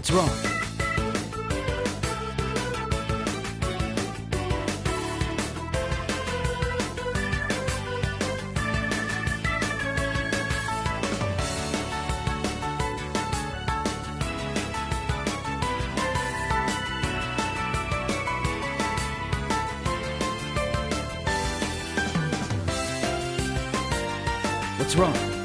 what's wrong. What's wrong?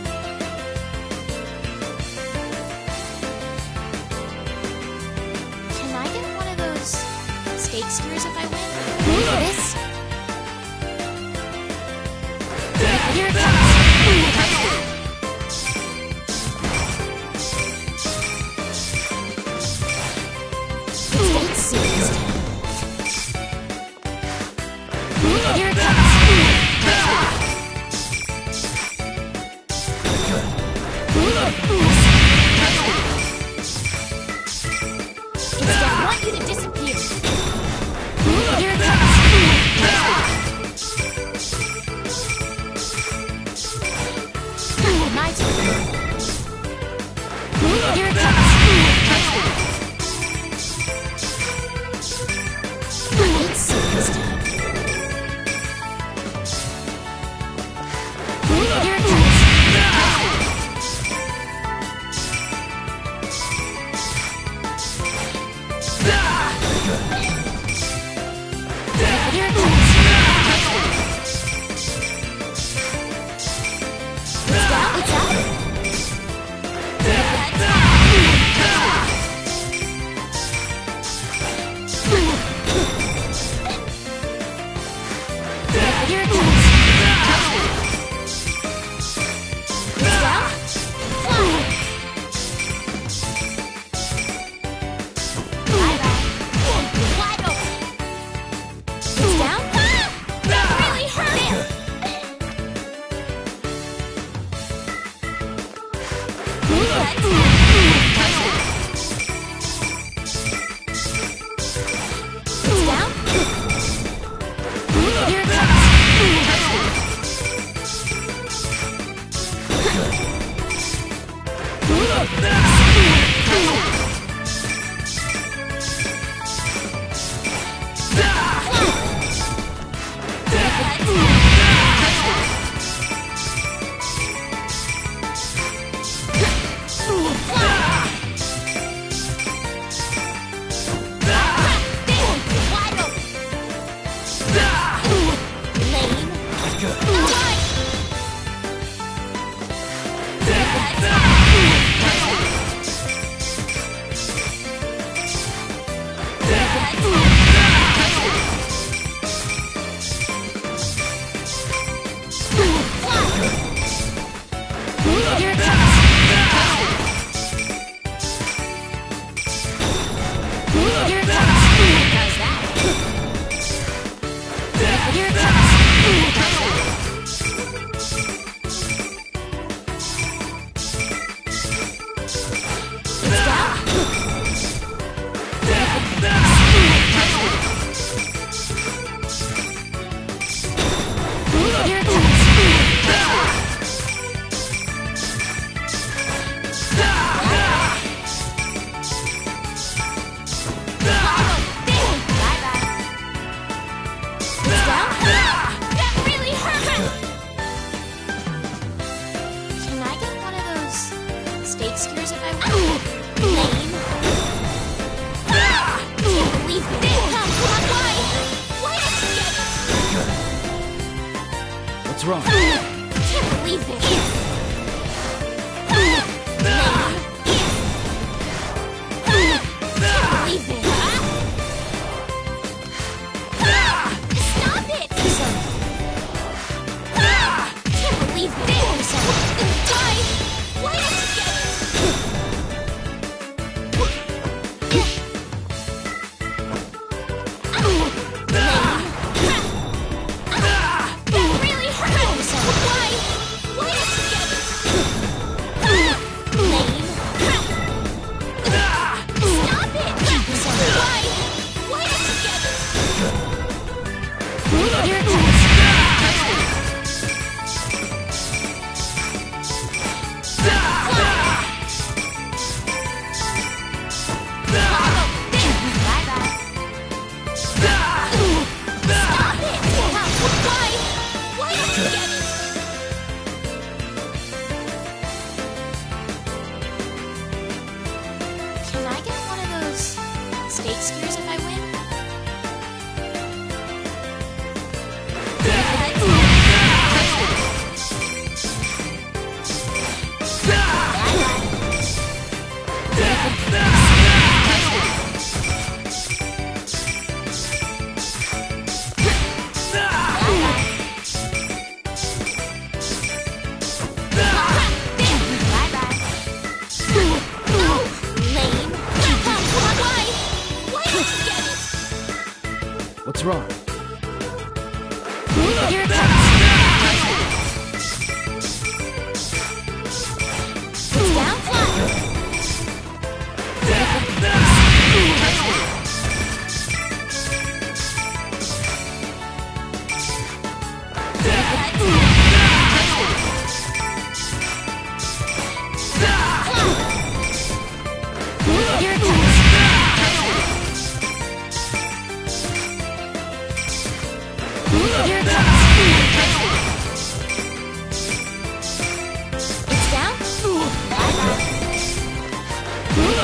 What's wrong? I can't believe this.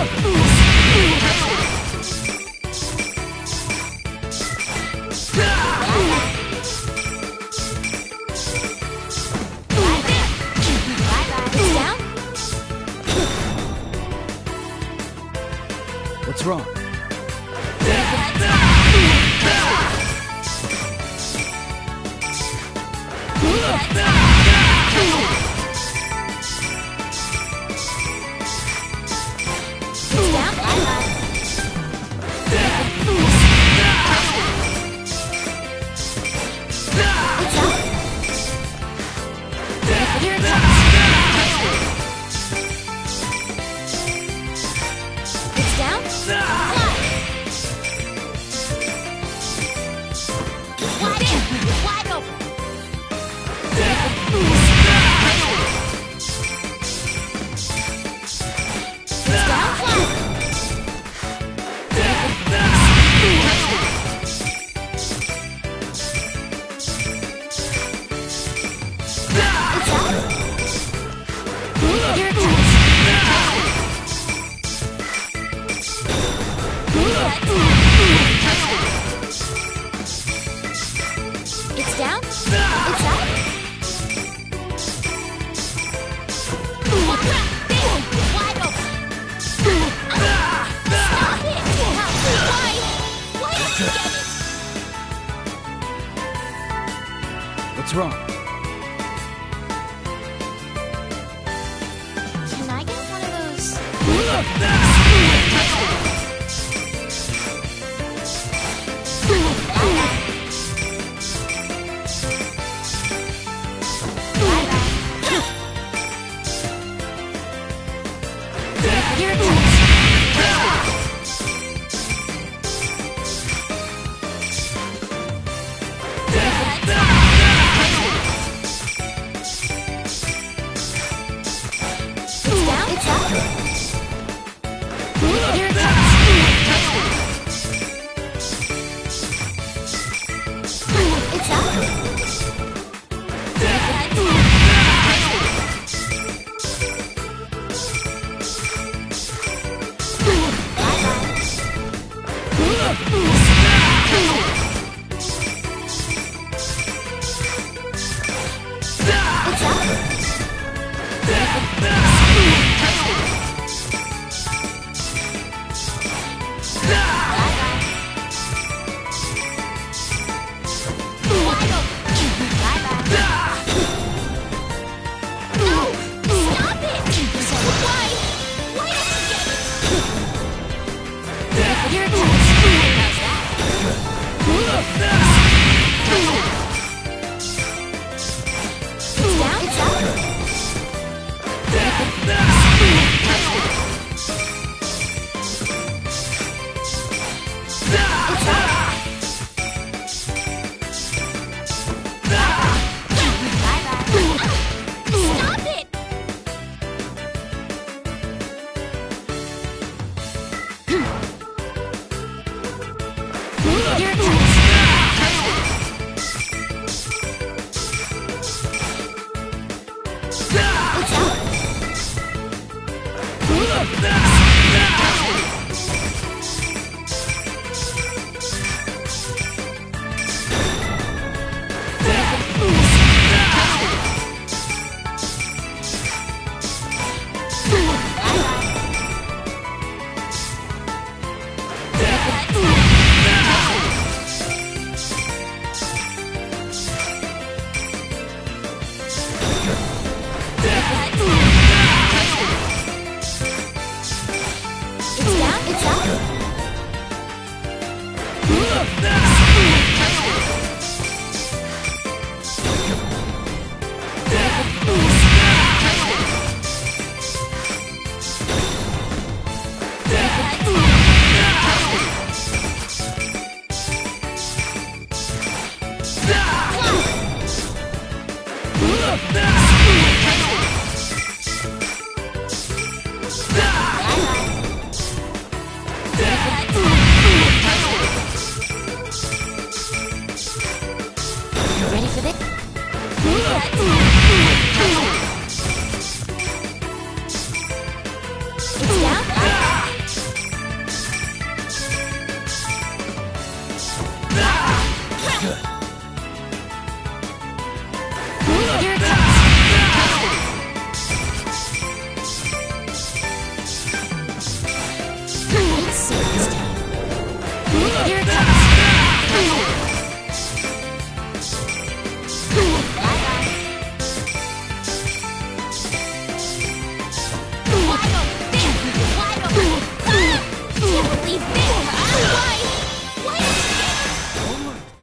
Bye-bye. What's wrong? 啥 Ah! Ooh!